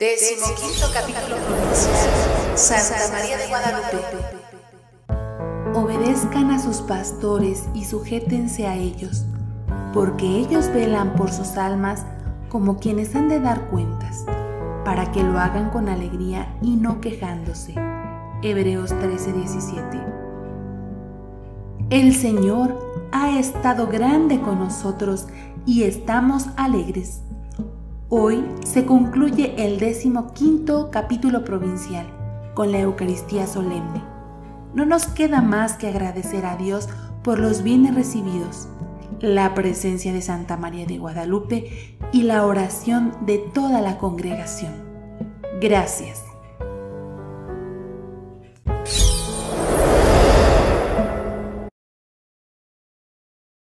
Décimo capítulo. Santa María de Guadalupe. Obedezcan a sus pastores y sujétense a ellos, porque ellos velan por sus almas como quienes han de dar cuentas, para que lo hagan con alegría y no quejándose. Hebreos 13:17. El Señor ha estado grande con nosotros y estamos alegres. Hoy se concluye el décimo quinto capítulo provincial con la Eucaristía solemne. No nos queda más que agradecer a Dios por los bienes recibidos, la presencia de Santa María de Guadalupe y la oración de toda la congregación. Gracias.